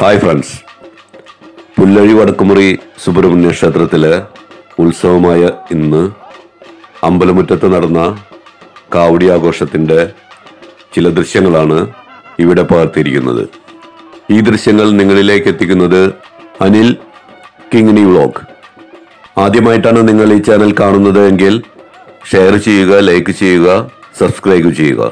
Hi friends Pullazhi Vadakkumuri Subrahmanya ക്ഷേത്രത്തിലെ ഉത്സവമായ ഇന്ന് അമ്പലമുറ്റത്ത് നടന്ന കാവടി ആഘോഷത്തിന്റെ ചില ദൃശ്യങ്ങളാണ് ഇവിടെ പകർത്തിയിരിക്കുന്നത്. ഈ ദൃശ്യങ്ങൾ നിങ്ങളിലേക്ക് എത്തിക്കുന്നത് അനിൽ കിങ്ങിണി വ്ളോഗ് ആദ്യമായിട്ടാണ് നിങ്ങൾ ഈ ചാനൽ കാണുന്നത് എങ്കിൽ ഷെയർ ചെയ്യുക ലൈക്ക് ചെയ്യുക സബ്സ്ക്രൈബ് ചെയ്യുക.